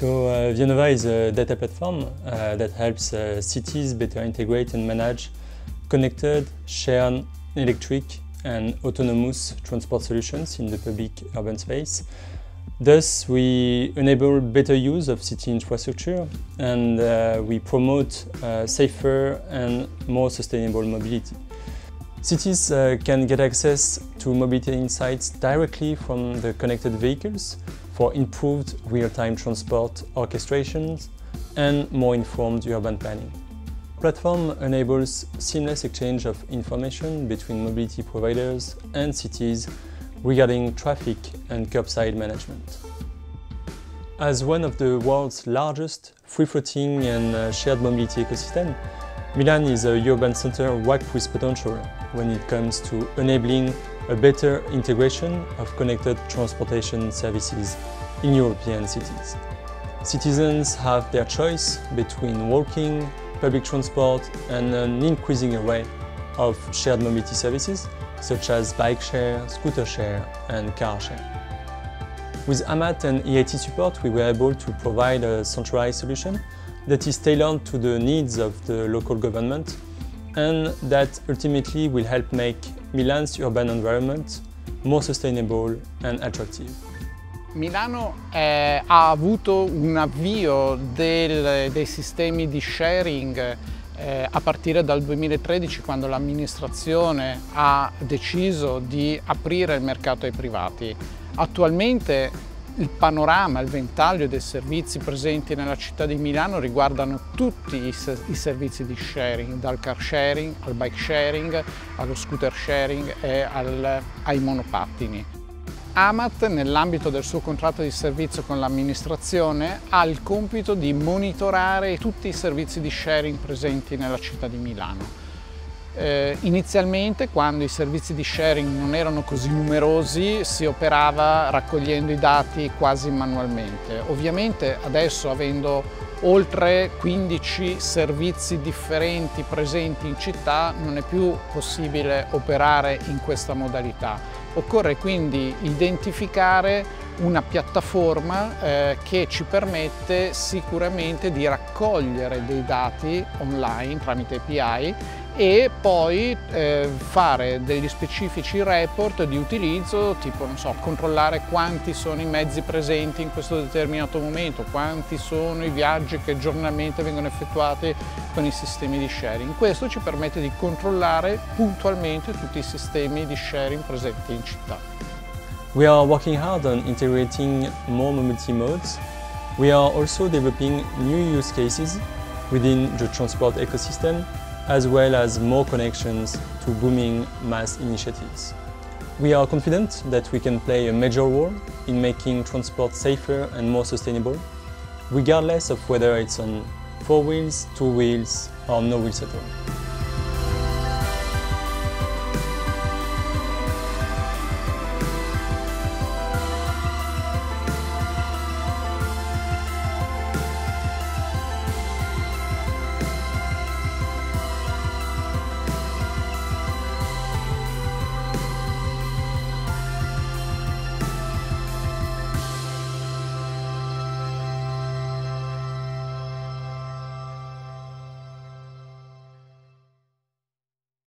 So uh, Vienova is a data platform uh, that helps uh, cities better integrate and manage connected, shared electric and autonomous transport solutions in the public urban space. Thus, we enable better use of city infrastructure and uh, we promote uh, safer and more sustainable mobility. Cities uh, can get access to mobility insights directly from the connected vehicles for improved real-time transport orchestrations and more informed urban planning. Platform enables seamless exchange of information between mobility providers and cities regarding traffic and curbside management. As one of the world's largest free-floating and uh, shared mobility ecosystem, Milan is a urban center ripe with potential when it comes to enabling a better integration of connected transportation services in European cities. Citizens have their choice between walking, public transport and an increasing array of shared mobility services such as bike share, scooter share and car share. With AMAT and EIT support, we were able to provide a centralized solution that is tailored to the needs of the local government and that ultimately will help make Milan's urban environment more sustainable and attractive. Milano eh, ha avuto un avvio del, dei sistemi di sharing eh, a partire dal 2013 quando l'amministrazione ha deciso di aprire il mercato ai privati. Attualmente il panorama, il ventaglio dei servizi presenti nella città di Milano riguardano tutti i, i servizi di sharing, dal car sharing al bike sharing, allo scooter sharing e al, ai monopattini. Amat, nell'ambito del suo contratto di servizio con l'amministrazione, ha il compito di monitorare tutti i servizi di sharing presenti nella città di Milano. Eh, inizialmente, quando i servizi di sharing non erano così numerosi, si operava raccogliendo i dati quasi manualmente. Ovviamente adesso, avendo oltre 15 servizi differenti presenti in città, non è più possibile operare in questa modalità. Occorre quindi identificare una piattaforma eh, che ci permette sicuramente di raccogliere dei dati online tramite API e poi eh, fare degli specifici report di utilizzo, tipo non so, controllare quanti sono i mezzi presenti in questo determinato momento, quanti sono i viaggi che giornalmente vengono effettuati con i sistemi di sharing. Questo ci permette di controllare puntualmente tutti i sistemi di sharing presenti in città. We are working hard on integrating more mobility modes. We are also developing new use cases within the transport ecosystem as well as more connections to booming mass initiatives. We are confident that we can play a major role in making transport safer and more sustainable, regardless of whether it's on four wheels, two wheels or no wheels at all.